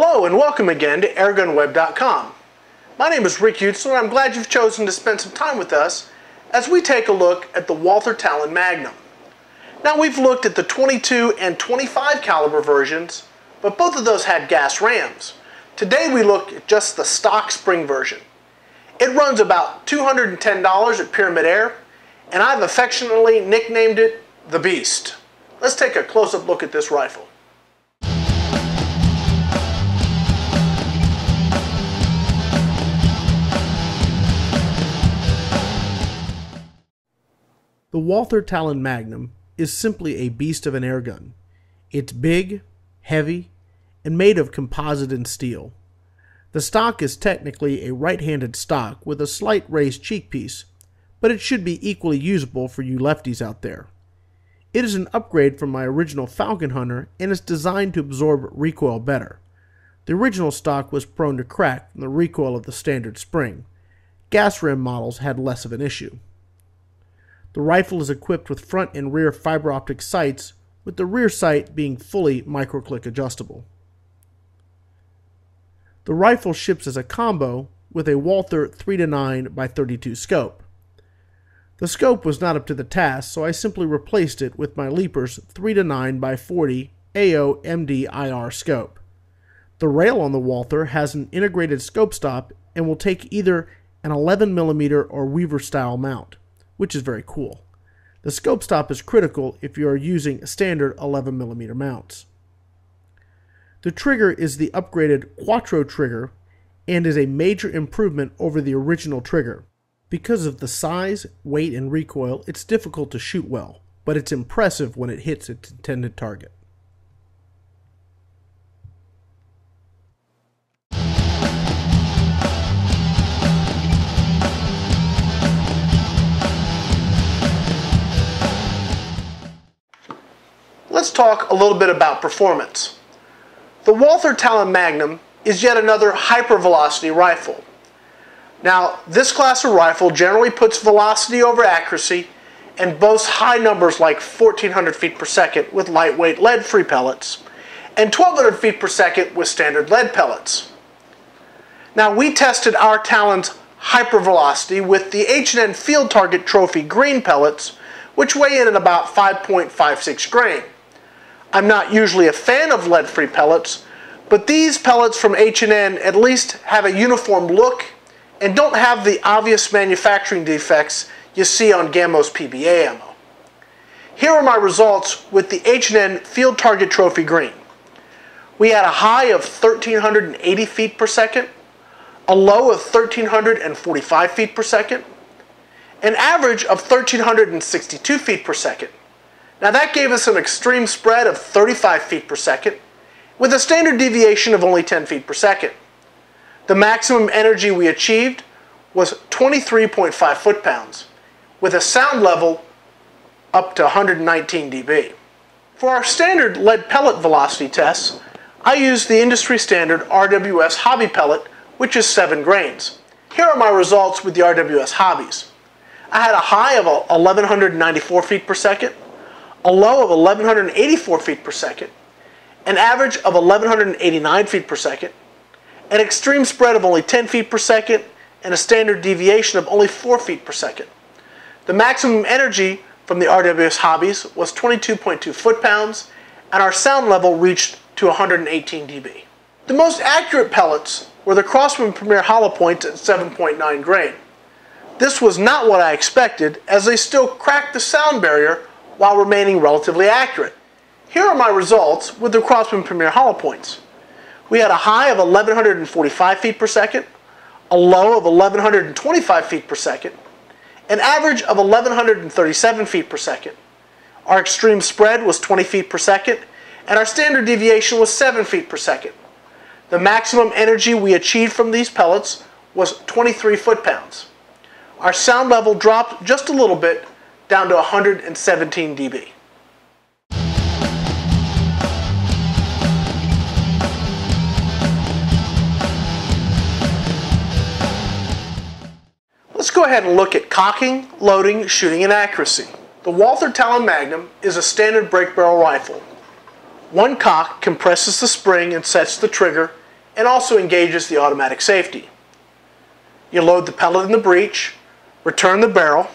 Hello and welcome again to airgunweb.com. My name is Rick Eutsler and I'm glad you've chosen to spend some time with us as we take a look at the Walther Talon Magnum. Now we've looked at the 22 and 25 caliber versions, but both of those had gas rams. Today we look at just the stock spring version. It runs about $210 at Pyramyd Air, and I've affectionately nicknamed it the Beast. Let's take a close-up look at this rifle. The Walther Talon Magnum is simply a beast of an airgun. It's big, heavy, and made of composite and steel. The stock is technically a right-handed stock with a slight raised cheek piece, but it should be equally usable for you lefties out there. It is an upgrade from my original Falcon Hunter and is designed to absorb recoil better. The original stock was prone to crack from the recoil of the standard spring. Gas ram models had less of an issue. The rifle is equipped with front and rear fiber optic sights, with the rear sight being fully microclick adjustable. The rifle ships as a combo with a Walther 3-9 by 32 scope. The scope was not up to the task, so I simply replaced it with my Leapers 3-9 by 40 AO IR scope. The rail on the Walther has an integrated scope stop and will take either an 11mm or Weaver style mount which is very cool. The scope stop is critical if you are using standard 11mm mounts. The trigger is the upgraded Quattro trigger and is a major improvement over the original trigger. Because of the size, weight, and recoil, it's difficult to shoot well, but it's impressive when it hits its intended target. Let's talk a little bit about performance. The Walther Talon Magnum is yet another hypervelocity rifle. Now, this class of rifle generally puts velocity over accuracy and boasts high numbers like 1400 feet per second with lightweight lead-free pellets and 1200 feet per second with standard lead pellets. Now, we tested our Talon's hypervelocity with the H&N Field Target Trophy green pellets, which weigh in at about 5.56 grain. I'm not usually a fan of lead-free pellets, but these pellets from H&N at least have a uniform look and don't have the obvious manufacturing defects you see on Gamo's PBA ammo. Here are my results with the H&N Field Target Trophy Green. We had a high of 1,380 feet per second, a low of 1,345 feet per second, an average of 1,362 feet per second, now that gave us an extreme spread of 35 feet per second with a standard deviation of only 10 feet per second. The maximum energy we achieved was 23.5 foot-pounds with a sound level up to 119 dB. For our standard lead pellet velocity tests, I used the industry standard RWS Hobby pellet, which is 7 grains. Here are my results with the RWS Hobbies. I had a high of 1194 feet per second, a low of 1184 feet per second, an average of 1189 feet per second, an extreme spread of only 10 feet per second, and a standard deviation of only 4 feet per second. The maximum energy from the RWS Hobbies was 22.2 foot-pounds, and our sound level reached to 118 dB. The most accurate pellets were the Crosman Premier hollow points at 7.9 grain. This was not what I expected, as they still cracked the sound barrier while remaining relatively accurate. Here are my results with the Crosman Premier hollow points. We had a high of 1145 feet per second, a low of 1125 feet per second, an average of 1137 feet per second. Our extreme spread was 20 feet per second, and our standard deviation was 7 feet per second. The maximum energy we achieved from these pellets was 23 foot-pounds. Our sound level dropped just a little bit down to 117 dB. Let's go ahead and look at cocking, loading, shooting, and accuracy. The Walther Talon Magnum is a standard break barrel rifle. One cock compresses the spring and sets the trigger, and also engages the automatic safety. You load the pellet in the breech, return the barrel,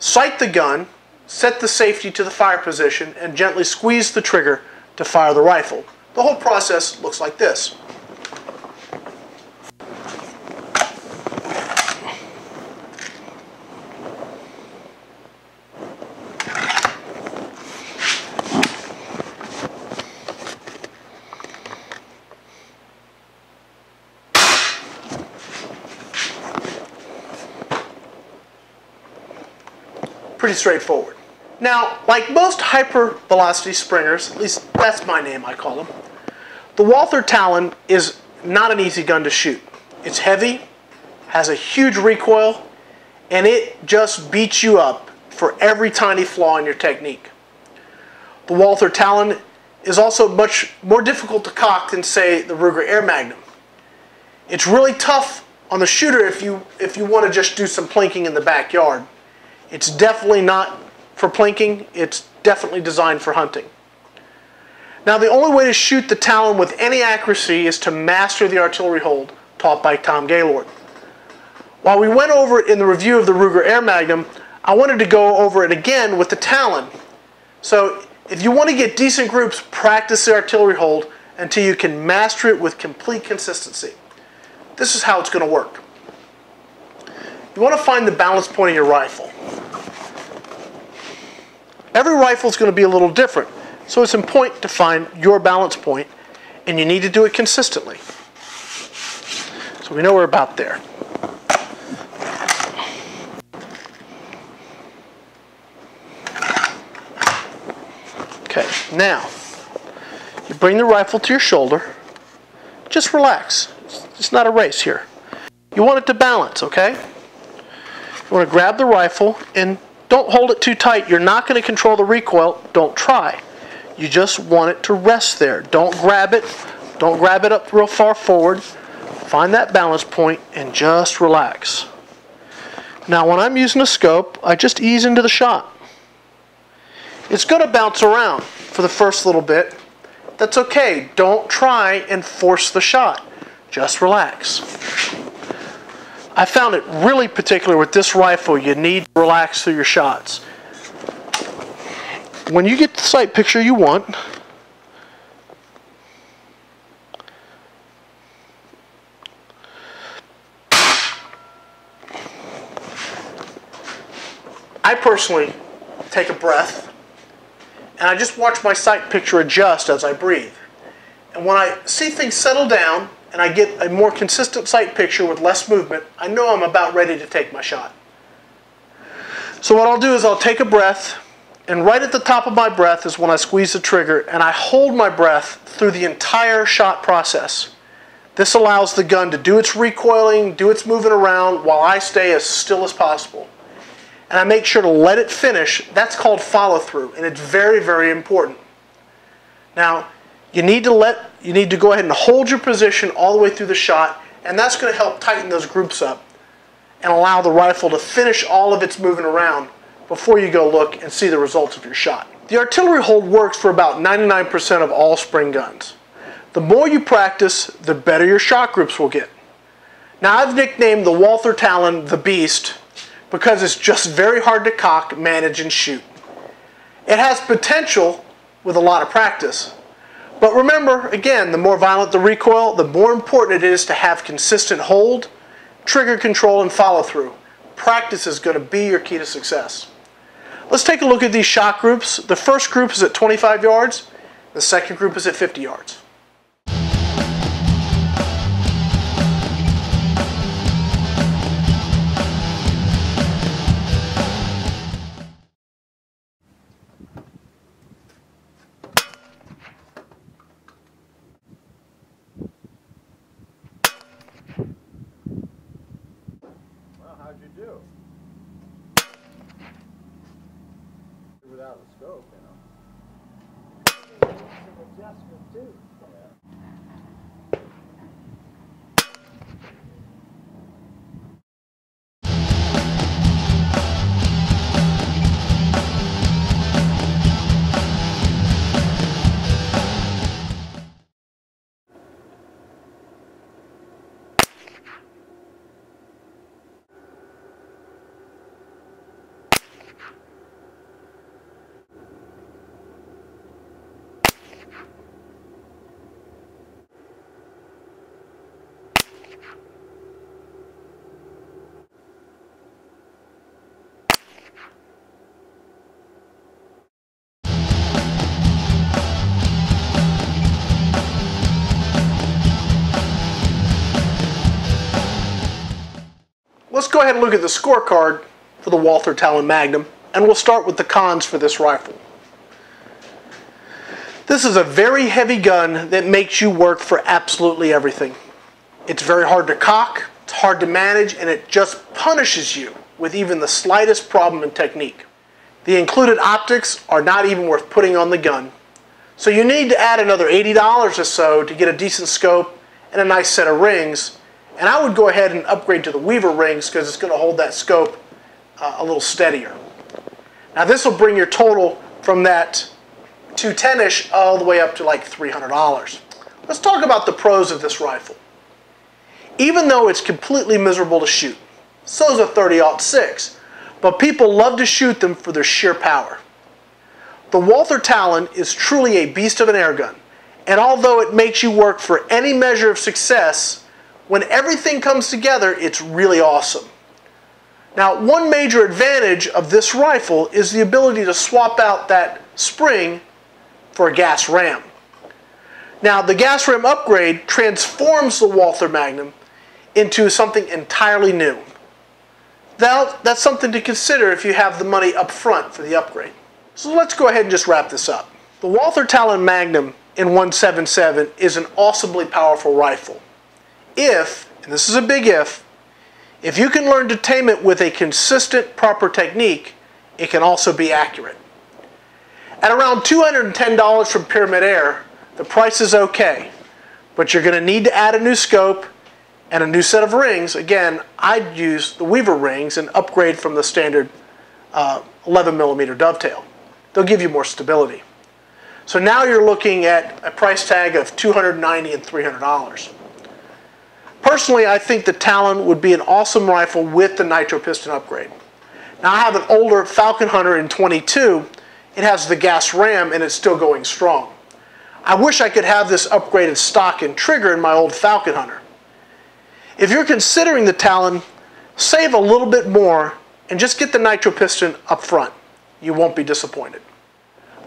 sight the gun, set the safety to the fire position, and gently squeeze the trigger to fire the rifle. The whole process looks like this. Pretty straightforward. Now, like most hypervelocity springers, at least that's my name I call them, the Walther Talon is not an easy gun to shoot. It's heavy, has a huge recoil, and it just beats you up for every tiny flaw in your technique. The Walther Talon is also much more difficult to cock than say the Ruger Air Magnum. It's really tough on the shooter if you if you want to just do some plinking in the backyard. It's definitely not for plinking, it's definitely designed for hunting. Now the only way to shoot the Talon with any accuracy is to master the artillery hold taught by Tom Gaylord. While we went over it in the review of the Ruger Air Magnum, I wanted to go over it again with the Talon. So if you want to get decent groups, practice the artillery hold until you can master it with complete consistency. This is how it's going to work. You want to find the balance point of your rifle. Every rifle is going to be a little different, so it's important to find your balance point, and you need to do it consistently. So we know we're about there. Okay, now you bring the rifle to your shoulder. Just relax. It's not a race here. You want it to balance, okay? You want to grab the rifle and don't hold it too tight. You're not going to control the recoil. Don't try. You just want it to rest there. Don't grab it. Don't grab it up real far forward. Find that balance point and just relax. Now when I'm using a scope, I just ease into the shot. It's going to bounce around for the first little bit. That's okay. Don't try and force the shot. Just relax. I found it really particular with this rifle, you need to relax through your shots. When you get the sight picture you want, I personally take a breath and I just watch my sight picture adjust as I breathe. And when I see things settle down, and I get a more consistent sight picture with less movement, I know I'm about ready to take my shot. So what I'll do is I'll take a breath, and right at the top of my breath is when I squeeze the trigger, and I hold my breath through the entire shot process. This allows the gun to do its recoiling, do its moving around, while I stay as still as possible. And I make sure to let it finish. That's called follow through, and it's very, very important. Now, you need to let you need to go ahead and hold your position all the way through the shot, and that's going to help tighten those groups up and allow the rifle to finish all of its moving around before you go look and see the results of your shot. The artillery hold works for about 99% of all spring guns. The more you practice, the better your shot groups will get. Now I've nicknamed the Walther Talon the Beast because it's just very hard to cock, manage, and shoot. It has potential with a lot of practice, but remember, again, the more violent the recoil, the more important it is to have consistent hold, trigger control, and follow through. Practice is going to be your key to success. Let's take a look at these shot groups. The first group is at 25 yards. The second group is at 50 yards. Adjustment too. Go ahead and look at the scorecard for the Walther Talon Magnum, and we'll start with the cons for this rifle. This is a very heavy gun that makes you work for absolutely everything. It's very hard to cock, it's hard to manage, and it just punishes you with even the slightest problem in technique. The included optics are not even worth putting on the gun. So you need to add another $80 or so to get a decent scope and a nice set of rings. And I would go ahead and upgrade to the Weaver rings because it's going to hold that scope uh, a little steadier. Now this will bring your total from that 210-ish all the way up to like $300. Let's talk about the pros of this rifle. Even though it's completely miserable to shoot, so is a 30-06, but people love to shoot them for their sheer power. The Walther Talon is truly a beast of an airgun, and although it makes you work for any measure of success, when everything comes together, it's really awesome. Now, one major advantage of this rifle is the ability to swap out that spring for a gas ram. Now, the gas ram upgrade transforms the Walther Magnum into something entirely new. That, that's something to consider if you have the money up front for the upgrade. So let's go ahead and just wrap this up. The Walther Talon Magnum in 177 is an awesomely powerful rifle. If, and this is a big if, if you can learn to tame it with a consistent, proper technique, it can also be accurate. At around $210 from Pyramyd Air, the price is okay, but you're going to need to add a new scope and a new set of rings. Again, I'd use the Weaver rings and upgrade from the standard uh, 11 millimeter dovetail. They'll give you more stability. So now you're looking at a price tag of 290 and $300. Personally, I think the Talon would be an awesome rifle with the nitro piston upgrade. Now I have an older Falcon Hunter in 22. It has the gas ram and it's still going strong. I wish I could have this upgraded stock and trigger in my old Falcon Hunter. If you're considering the Talon, save a little bit more and just get the nitro piston up front. You won't be disappointed.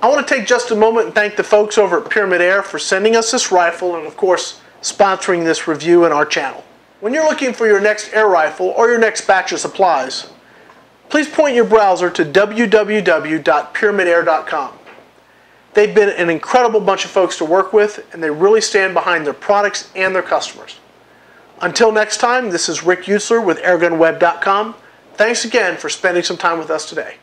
I want to take just a moment and thank the folks over at Pyramyd Air for sending us this rifle and of course sponsoring this review in our channel. When you're looking for your next air rifle or your next batch of supplies, please point your browser to www.pyramydair.com. They've been an incredible bunch of folks to work with and they really stand behind their products and their customers. Until next time, this is Rick Eutsler with airgunweb.com. Thanks again for spending some time with us today.